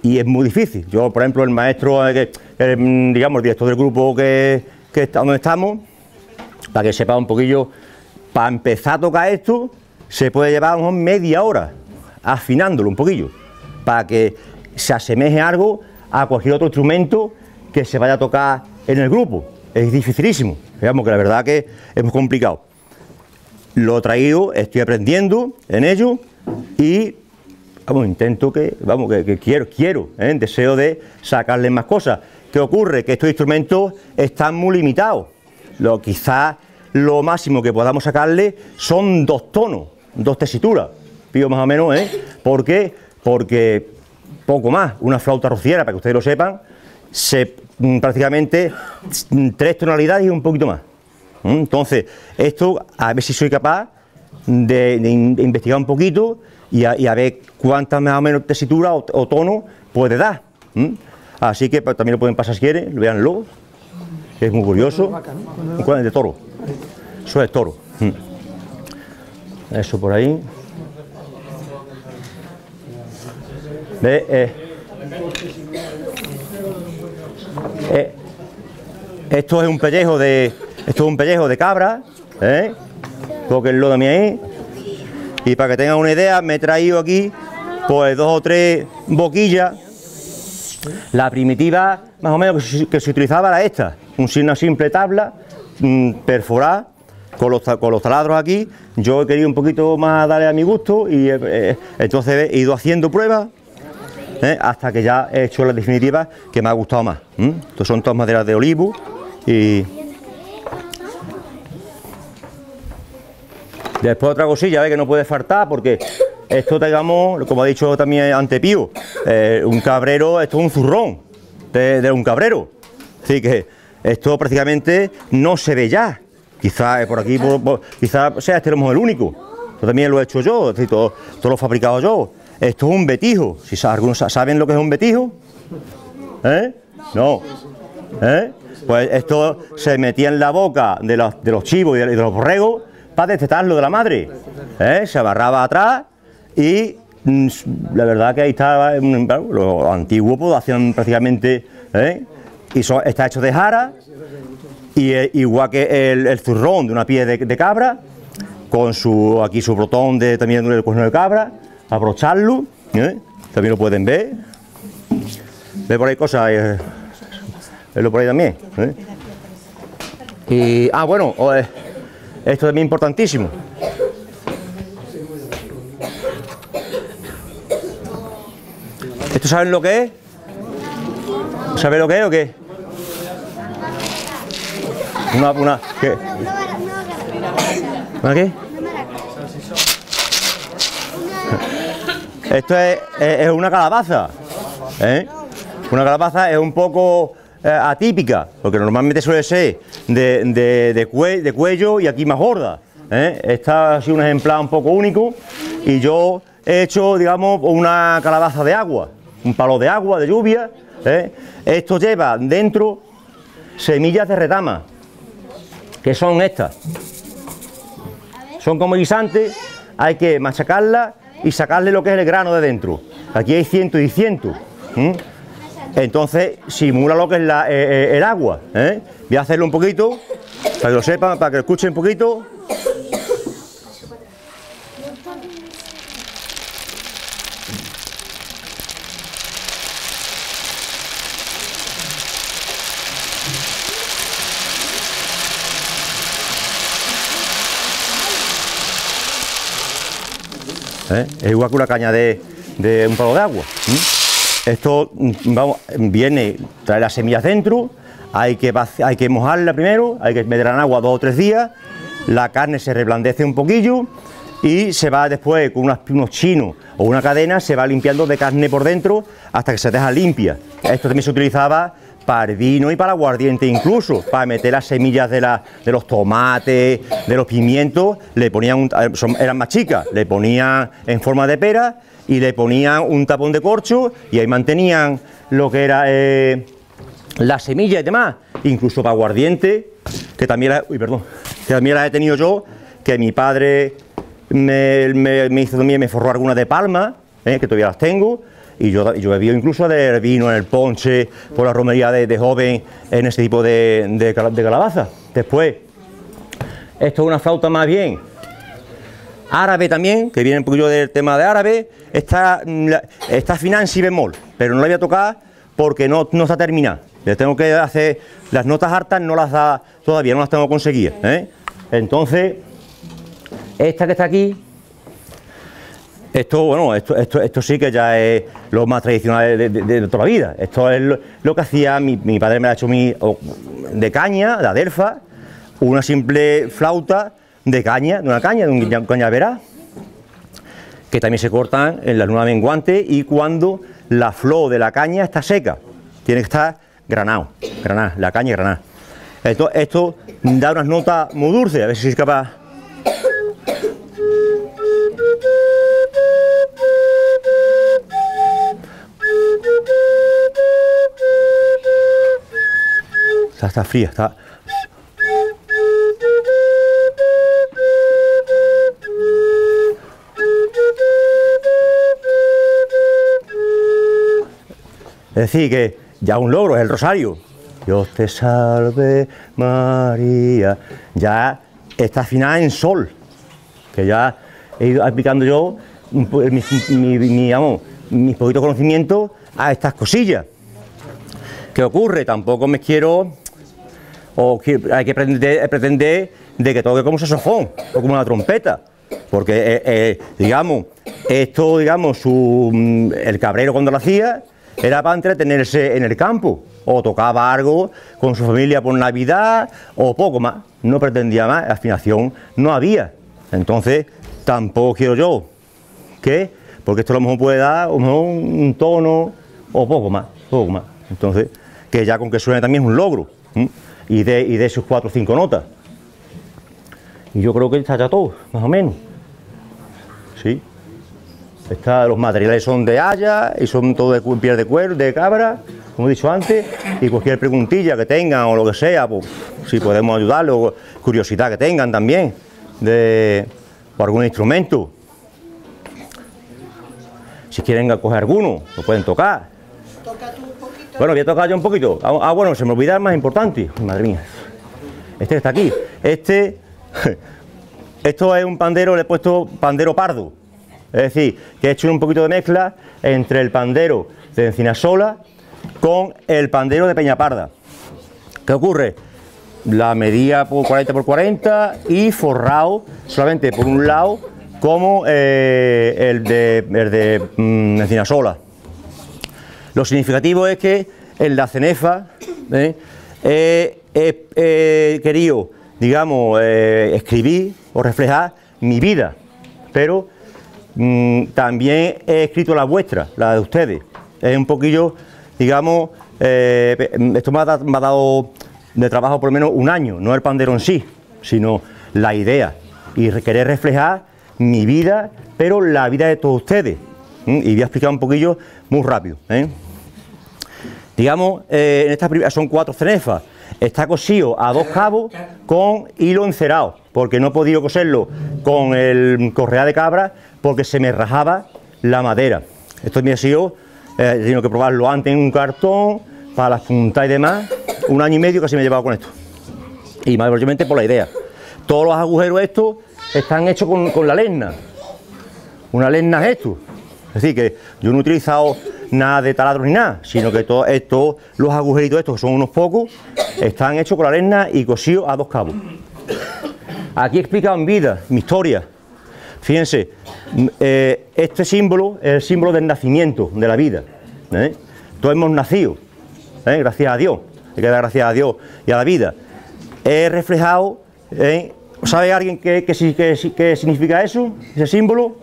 y es muy difícil. Yo, por ejemplo, el maestro, eh, digamos, el director del grupo que, que donde estamos, para que sepa un poquillo, para empezar a tocar esto, se puede llevar unos media hora afinándolo un poquillo, para que se asemeje algo a cualquier otro instrumento que se vaya a tocar en el grupo. Es dificilísimo, digamos que la verdad que es muy complicado. Lo he traído, estoy aprendiendo en ello y vamos, intento que, vamos, que, quiero, quiero, ¿eh? deseo de sacarle más cosas. ¿Qué ocurre? Que estos instrumentos están muy limitados. Lo, quizás lo máximo que podamos sacarle son dos tonos, dos tesituras, pido más o menos, ¿eh? ¿Por qué? Porque poco más, una flauta rociera, para que ustedes lo sepan, se, mm, prácticamente mm, tres tonalidades y un poquito más. Entonces, esto, a ver si soy capaz de, investigar un poquito y a, ver cuántas más o menos tesitura o, tono puede dar. Así que pues, también lo pueden pasar si quieren, veanlo. Es muy curioso. Un de toro. Eso es toro. Eso por ahí. Eh, eh, esto es un pellejo de esto es un pellejo de cabra, ¿eh? lo de mí ahí. Y para que tengan una idea, me he traído aquí pues dos o tres boquillas. La primitiva, más o menos, que se, utilizaba era esta, una simple tabla mm, perforada con los, con los taladros aquí. Yo he querido un poquito más darle a mi gusto y entonces he ido haciendo pruebas ¿eh? hasta que ya he hecho la definitiva que me ha gustado más. Estos son todas maderas de olivo y después otra cosilla ¿ve? que no puede faltar porque esto digamos, como ha dicho también Antepío, eh, un cabrero, esto es un zurrón de, un cabrero. Así que esto prácticamente no se ve ya. Quizás por aquí, quizás sea este el único. Yo también lo he hecho yo, todo, todo lo he fabricado yo. Esto es un betijo. Si algunos saben lo que es un betijo, ¿eh? No. ¿Eh? Pues esto se metía en la boca de los, de los chivos y de, los borregos para destetarlo de la madre. ¿Eh? Se agarraba atrás y mm, la verdad que ahí estaba, los antiguos pues, hacían prácticamente, ¿eh? y está hecho de jara, y igual que el, zurrón de una piel de, cabra, con su aquí su brotón de, también del cuerno de cabra, abrocharlo, ¿eh? también lo pueden ver. Ve por ahí cosas, eh, por ahí también. ¿eh? Y, ah, bueno, eh, esto también es importantísimo. ¿Esto saben lo que es? ¿Saben lo que es o qué? Una, una, ¿qué? ¿Una qué? Esto es, una calabaza. ¿eh? Una calabaza es un poco eh, atípica, porque normalmente suele ser de, cuello y aquí más gorda. ¿eh? Esta ha sido un ejemplar un poco único y yo he hecho, digamos, una calabaza de agua, un palo de agua, de lluvia. Esto lleva dentro semillas de retama, que son estas. Son como guisantes, hay que machacarlas y sacarle lo que es el grano de dentro. Aquí hay cientos y cientos. Entonces simula lo que es eh, eh, el agua. ¿eh? Voy a hacerlo un poquito, para que lo sepan, para que lo escuchen un poquito. ¿Eh? es igual que una caña de, un palo de agua. Esto mm, vamos, viene, trae las semillas dentro, hay que, hay que mojarla primero, hay que meterla en agua dos o tres días, la carne se reblandece un poquillo y se va después con unos chinos o una cadena, se va limpiando de carne por dentro hasta que se deja limpia. Esto también se utilizaba para vino y para aguardiente incluso, para meter las semillas de, de los tomates, de los pimientos, le ponían, eh, eran más chicas, le ponían en forma de pera y le ponían un tapón de corcho y ahí mantenían lo que era eh, la semilla y demás, incluso para aguardiente, que también, la, uy, perdón, que también las he tenido yo, que mi padre me, hizo también, me forró algunas de palma, eh, que todavía las tengo, y yo, yo bebido incluso del vino en el ponche, por la romería de, joven, en ese tipo de, de, calabaza. Después, esto es una flauta más bien árabe también, que viene un poquillo del tema de árabe, está, está afinada en si bemol, pero no la voy a tocar porque no, no está terminada. Le tengo que hacer las notas hartas, no las da todavía, no las tengo conseguidas. ¿eh? Entonces, esta que está aquí, esto, bueno, esto, esto, sí que ya es lo más tradicional de, toda la vida. Esto es lo, que hacía mi, padre, me ha hecho mi, de caña, de adelfa, una simple flauta de caña, de una caña, de un cañavera, que también se cortan en la luna menguante y cuando la flor de la caña está seca, tiene que estar granado, granada, la caña granada. Esto, esto da unas notas muy dulces, a ver si soy capaz. Está, está fría, está... Es decir, que ya un logro es el rosario. Dios te salve María. Ya está afinada en sol, que ya he ido aplicando yo mi, mi, mi, mis poquitos conocimientos a estas cosillas. ¿Qué ocurre? Tampoco me quiero, o hay que pretender, pretender de que toque como un saxofón o como una trompeta. Porque, eh, eh, digamos, esto, digamos, su, el cabrero cuando lo hacía, era para entretenerse en el campo, o tocaba algo con su familia por Navidad, o poco más. No pretendía más, afinación no había. Entonces, tampoco quiero yo que, porque esto a lo mejor puede dar un tono, o poco más, poco más. Entonces, que ya con que suene también es un logro, y de, y de sus cuatro o cinco notas. Y yo creo que está ya todo, más o menos. ¿Sí? los materiales son de haya y son todo de piel de cuero, de cabra, como he dicho antes, y cualquier preguntilla que tengan o lo que sea, pues si podemos ayudarles, o curiosidad que tengan también de algún instrumento. Si quieren coger alguno, lo pueden tocar. Bueno, voy a tocar yo un poquito. Ah, ah, bueno, se me olvida el más importante. Madre mía. Este está aquí. Este, esto es un pandero, le he puesto pandero pardo. Es decir, que he hecho un poquito de mezcla entre el pandero de Encina Sola con el pandero de Peñaparda. ¿Qué ocurre? La medida por 40 por 40 y forrado solamente por un lado como eh, el de, el mm, Encina Sola. Lo significativo es que en la cenefa ¿eh? he querido, digamos, eh, escribir o reflejar mi vida, pero Mm, también he escrito la vuestra, la de ustedes. Es un poquillo, digamos, eh, esto me ha, dado de trabajo por lo menos un año, no el pandero en sí, sino la idea y querer reflejar mi vida, pero la vida de todos ustedes. Y voy a explicar un poquillo muy rápido. ¿eh? Digamos, eh, en esta son cuatro cenefas. Está cosido a dos cabos con hilo encerado, porque no he podido coserlo con el correa de cabra porque se me rajaba la madera. Esto me ha sido, eh, he tenido que probarlo antes en un cartón, para las puntas y demás, un año y medio casi me he llevado con esto. Y mayormente por la idea. Todos los agujeros estos están hechos con, la lena. Una lena es esto. Es decir, que yo no he utilizado nada de taladros ni nada, sino que todos estos, los agujeritos estos, que son unos pocos, están hechos con la lena y cosidos a dos cabos. Aquí he explicado en vida, mi historia, Fíjense, eh, este símbolo es el símbolo del nacimiento, de la vida. ¿eh? Todos hemos nacido, ¿eh? gracias a Dios, hay que dar gracias a Dios y a la vida. He reflejado, ¿sabe alguien qué, significa eso, ese símbolo?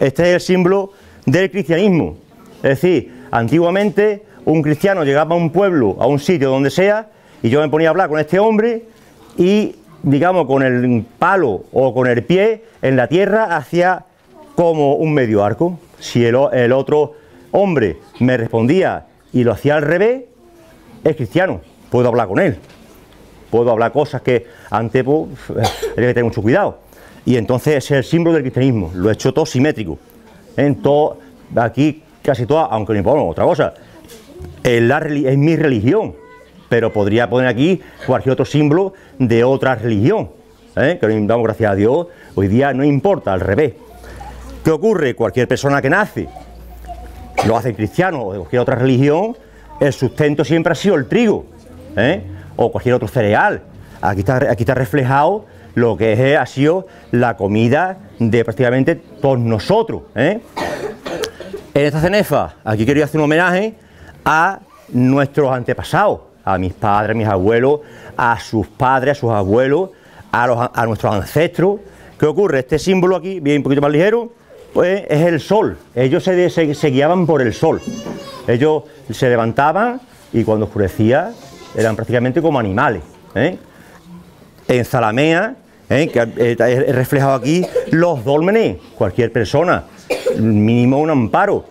Este es el símbolo del cristianismo. Es decir, antiguamente un cristiano llegaba a un pueblo, a un sitio donde sea, y yo me ponía a hablar con este hombre y digamos, con el palo o con el pie en la tierra hacía como un medio arco. Si el, otro hombre me respondía y lo hacía al revés, es cristiano, puedo hablar con él. Puedo hablar cosas que antes pues, hay que tener mucho cuidado. Y entonces es el símbolo del cristianismo. Lo he hecho todo simétrico. En todo, aquí casi todo, aunque no importa otra cosa, es, la, es mi religión, pero podría poner aquí cualquier otro símbolo de otra religión. ¿eh? Que damos gracias a Dios, hoy día no importa, al revés. ¿Qué ocurre? Cualquier persona que nace, lo hace cristiano o de cualquier otra religión, el sustento siempre ha sido el trigo, ¿eh? o cualquier otro cereal. Aquí está, aquí está reflejado lo que es, ha sido la comida de prácticamente todos nosotros. ¿eh? En esta cenefa, aquí quería hacer un homenaje a nuestros antepasados, a mis padres, mis abuelos, a sus padres, a sus abuelos, a, a nuestros ancestros. ¿Qué ocurre? Este símbolo aquí, bien un poquito más ligero, pues es el sol. Ellos se, se, guiaban por el sol. Ellos se levantaban y cuando oscurecía eran prácticamente como animales. ¿eh? En Zalamea, ¿eh? que he reflejado aquí, los dólmenes, cualquier persona mínimo un amparo.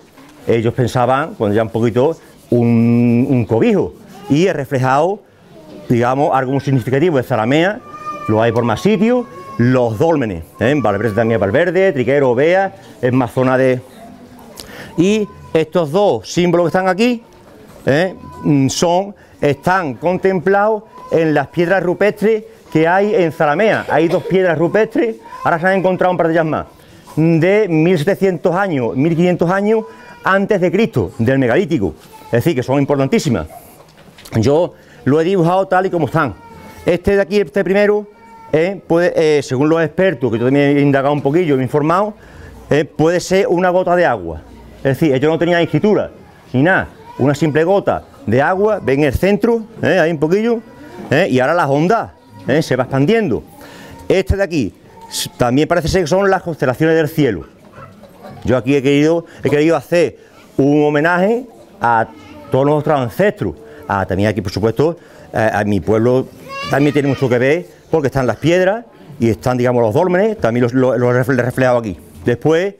Ellos pensaban, cuando ya un poquito, un, cobijo. Y he reflejado, digamos, algo muy significativo de Zalamea, lo hay por más sitios, los dólmenes, ¿eh? Valverde también Valverde, Triquero, Bea, es más zona de... Y estos dos símbolos que están aquí, ¿eh? mm, son, están contemplados en las piedras rupestres que hay en Zalamea. Hay dos piedras rupestres, ahora se han encontrado un par de ellas más de 1700 años, 1500 años antes de Cristo, del megalítico. Es decir, que son importantísimas. Yo lo he dibujado tal y como están. Este de aquí, este primero, eh, eh, según los expertos, que yo también he indagado un poquillo, me he informado, eh, puede ser una gota de agua. Es decir, ellos no tenían escritura ni nada. Una simple gota de agua, ven el centro, ahí un poquillo, y ahora las ondas se va expandiendo. Este de aquí, también parece ser que son las constelaciones del cielo. Yo aquí he querido, he querido hacer un homenaje a todos nuestros ancestros, a, también aquí por supuesto, eh, a, mi pueblo también tiene mucho que ver porque están las piedras y están digamos los dólmenes, también los, los, he reflejado aquí. Después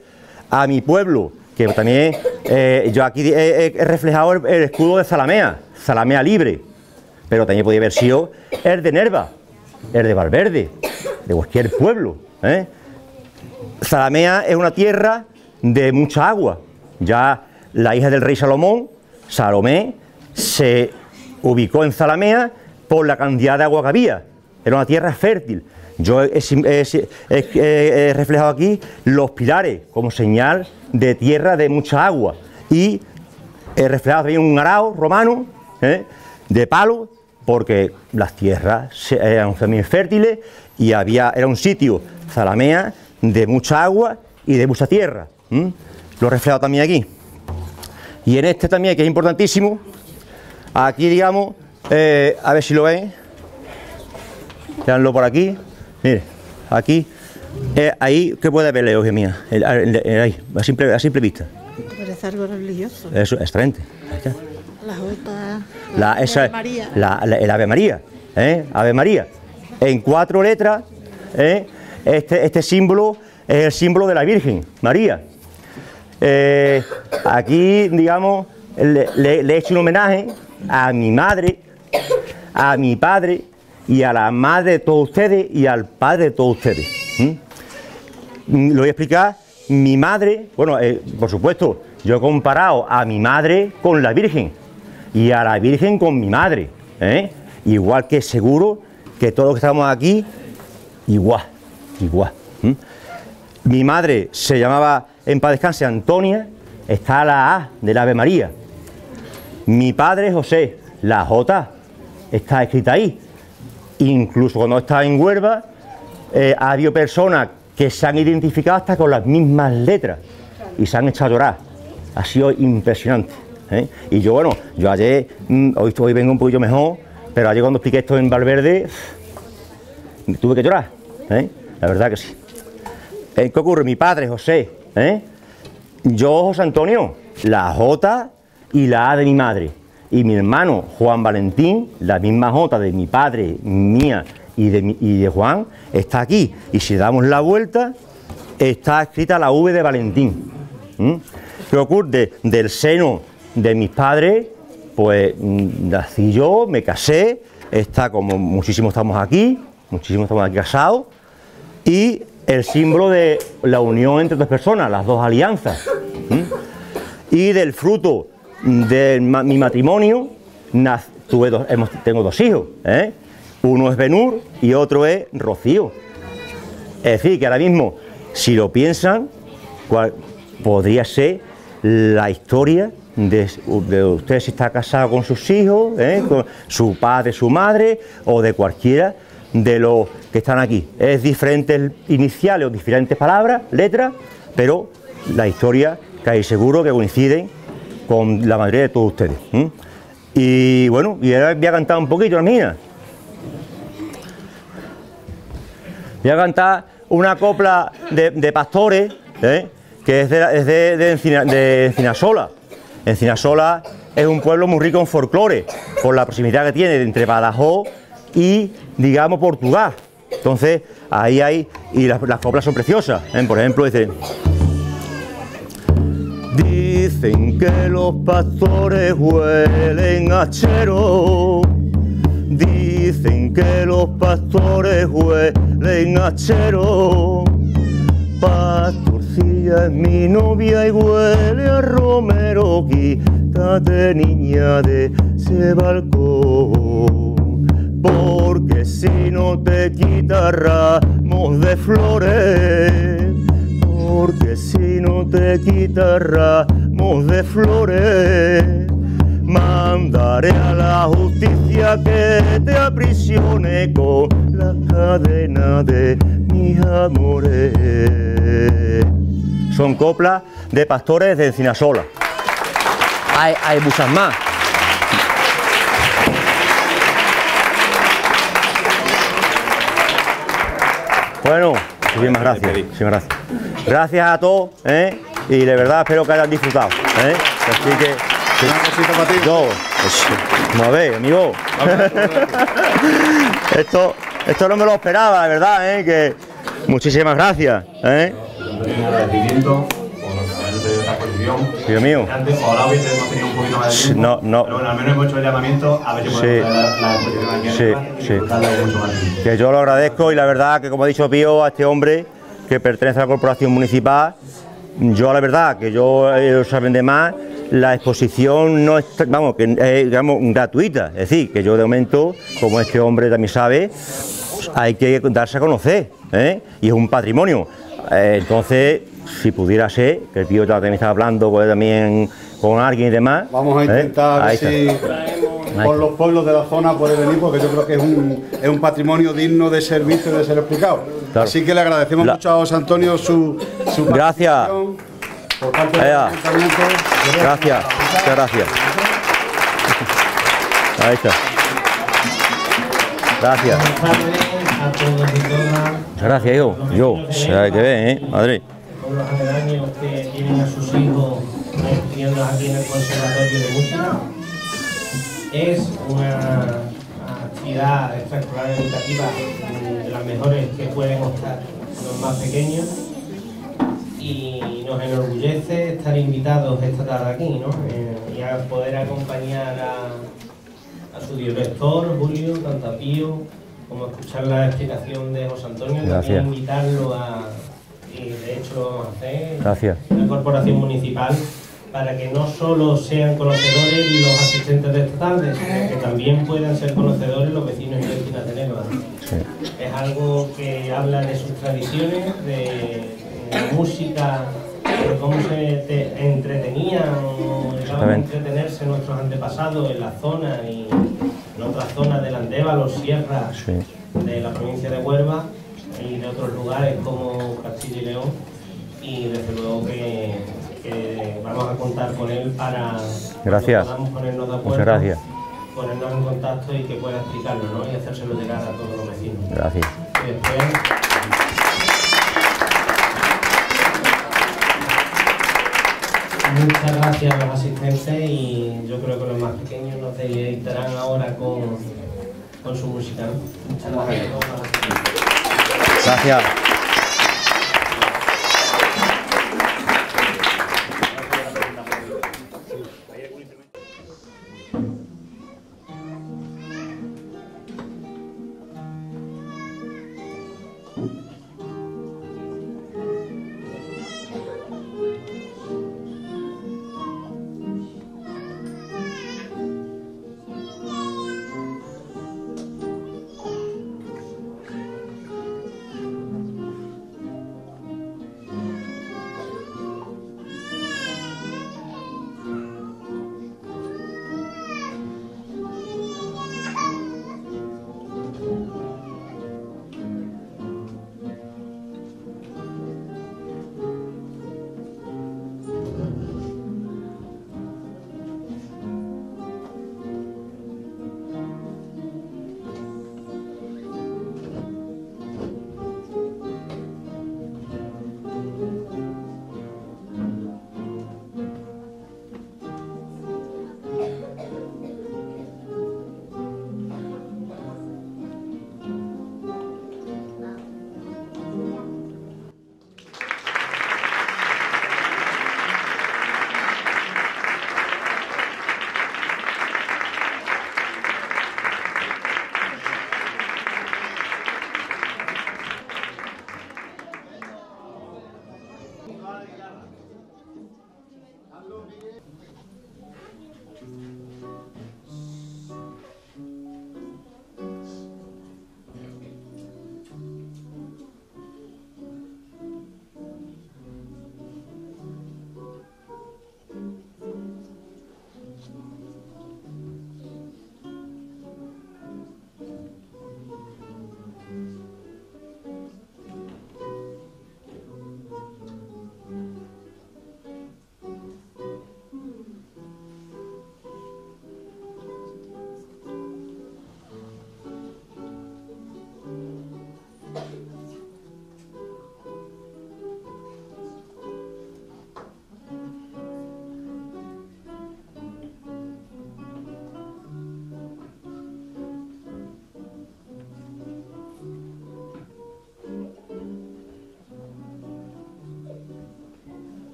a mi pueblo, que también eh, yo aquí he, reflejado el, escudo de Zalamea, Zalamea libre, pero también podría haber sido el de Nerva, el de Valverde, de cualquier pueblo. ¿eh? Zalamea es una tierra de mucha agua. Ya la hija del rey Salomón, Salomé, se ubicó en Zalamea por la cantidad de agua que había. Era una tierra fértil. Yo he, reflejado aquí los pilares como señal de tierra de mucha agua. Y he reflejado también un arao romano ¿eh? de palo, porque las tierras eran también fértiles y había, era un sitio, Zalamea, de mucha agua y de mucha tierra. Lo he reflejado también aquí. Y en este también, que es importantísimo, aquí digamos, eh, a ver si lo ven, veanlo por aquí, mire, aquí, eh, ahí, ¿qué puede ver la mía? ahí, a simple, a simple vista. Parece algo religioso. Eso, excelente. La esa, María. La, el Ave María, ¿eh? Ave María en cuatro letras, ¿eh? este, este, símbolo es el símbolo de la Virgen, María. Eh, aquí, digamos, le, he hecho un homenaje a mi madre, a mi padre y a la madre de todos ustedes y al padre de todos ustedes. Lo voy a explicar. Mi madre, bueno, eh, por supuesto, yo he comparado a mi madre con la Virgen y a la Virgen con mi madre. Igual que seguro que todos los que estamos aquí, igual, igual. Mi madre se llamaba en paz descanse Antonia, está la A del Ave María. Mi padre José, la J está escrita ahí. Incluso cuando estaba en Huelva, eh, ha habido personas que se han identificado hasta con las mismas letras y se han echado a llorar. Ha sido impresionante. ¿Eh? Y yo, bueno, yo ayer, mm, hoy, hoy vengo un poquito mejor, pero ayer cuando expliqué esto en Valverde, tuve que llorar, ¿eh? la verdad que sí. ¿Eh? ¿Qué ocurre? Mi padre, José, yo, José Antonio, la J y la A de mi madre. Y mi hermano, Juan Valentín, la misma J de mi padre, mía y de, y de Juan, está aquí. Y si damos la vuelta, está escrita la V de Valentín. ¿Qué ocurre? Del seno de mis padres pues mm, nací yo, me casé, está como muchísimos estamos aquí, muchísimos estamos aquí casados, y el símbolo de la unión entre dos personas, las dos alianzas. Y del fruto de mi matrimonio tuve tengo dos hijos. ¿eh? Uno es Benur y otro es Rocío. Es decir, que ahora mismo, si lo piensan, podría ser la historia de, usted si está casado con sus hijos, ¿eh? con su padre, su madre, o de cualquiera de los que están aquí. Es diferentes iniciales o diferentes palabras, letras, pero la historia hay seguro que coinciden con la mayoría de todos ustedes. Y bueno, y ahora voy a cantar un poquito mía. Voy a cantar una copla de, pastores, ¿eh? que es, de, es de, de, Encinasola. Encinasola es un pueblo muy rico en folclore, por la proximidad que tiene entre Badajoz y, digamos, Portugal. Entonces, ahí hay, y las, coplas son preciosas. ¿eh? Por ejemplo, dice... Dicen que los pastores huelen a chero. Dicen que los pastores huelen a chero. Pastorcilla es mi novia y huele a romero. Quítate niña de ese balcón. Porque si no te quita ramos de flores porque si no te quita ramos de flores, mandaré a la justicia que te aprisione con la cadena de mis amores. Son coplas de pastores de Encinasola. Hay, hay muchas más. Bueno, muchísimas gracias. Muchísimas gracias. Gracias a todos, ¿eh? y de verdad espero que hayan disfrutado. ¿eh? Así que. Para ti. Yo, no ve, amigo. esto, esto no me lo esperaba, de verdad, ¿eh? que muchísimas gracias. ¿eh? Dios mío. Antes, ahora hubiese tenido un poquito más de tiempo. No, no. Pero bueno, al menos hemos hecho el llamamiento a ver si podemos sí. la, la sí, sí. Que yo lo agradezco y la verdad que, como ha dicho Pío, a este hombre que pertenece a la corporación municipal. Yo la verdad que yo eh, saben de más, la exposición no es, vamos, que es digamos, gratuita, es decir, que yo de momento, como este hombre también sabe, hay que darse a conocer, ¿eh? y es un patrimonio. Eh, entonces, si pudiera ser, que el tío también estaba hablando pues, también con alguien y demás. Vamos a intentar ver si por los pueblos de la zona puede venir, porque yo creo que es un, es un patrimonio digno de ser visto y de ser explicado. Así que le agradecemos mucho a José Antonio su, su Gracias. Por parte del ayuntamiento. Gracias, muchas gracias. Ahí está. Gracias. Gracias, hijo. Yo, hay que ver, ¿eh? Madre. Con los aledaños que tienen a sus hijos estudiando aquí en el Conservatorio de Música es una actividad extraescolar educativa de las mejores que pueden optar los más pequeños y nos enorgullece estar invitados esta tarde aquí ¿no? Eh, y a poder acompañar a, su director, Julio, tanto a Pío, como escuchar la explicación de José Antonio, y también invitarlo a, y de hecho lo vamos a hacer, Gracias. la corporación municipal para que no solo sean conocedores los asistentes de esta tarde, sino que también puedan ser conocedores los vecinos y vecinas de Nerva. Es algo que habla de sus tradiciones, de, música, cómo se entretenían o llegaban a entretenerse nuestros antepasados en la zona y en otras zonas del Andévalo, Sierra, de la provincia de Huelva y de otros lugares como Castilla y León. Y desde luego que vamos a contar con él para gracias. que podamos ponernos de acuerdo, Muchas gracias. ponernos en contacto y que pueda explicarlo ¿no? y hacérselo llegar a todos los vecinos. Gracias. Muchas gracias a los asistentes y yo creo que los más pequeños nos deleitarán ahora con, con su música. Muchas gracias. Gracias.